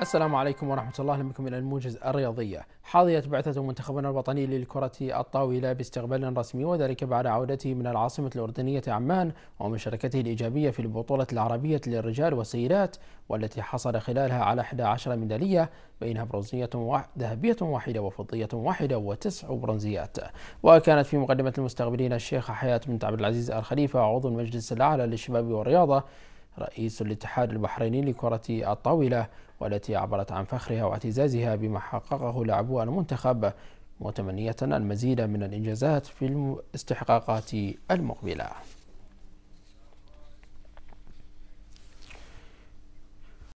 السلام عليكم ورحمة الله. أهلا بكم إلى الموجز الرياضية. حظيت بعثة منتخبنا الوطني للكرة الطاولة باستقبال رسمي وذلك بعد عودته من العاصمة الأردنية عمان ومشاركته الإيجابية في البطولة العربية للرجال والسيدات والتي حصل خلالها على 11 ميدالية بينها برونزية ذهبية واحدة وفضية واحدة وتسع برونزيات. وكانت في مقدمة المستقبلين الشيخة حياة بنت عبد العزيز الخليفة عضو المجلس الأعلى للشباب والرياضة رئيس الاتحاد البحريني لكرة الطاولة والتي عبرت عن فخرها واعتزازها بما حققه لاعبو المنتخب متمنية المزيد من الإنجازات في الاستحقاقات المقبلة.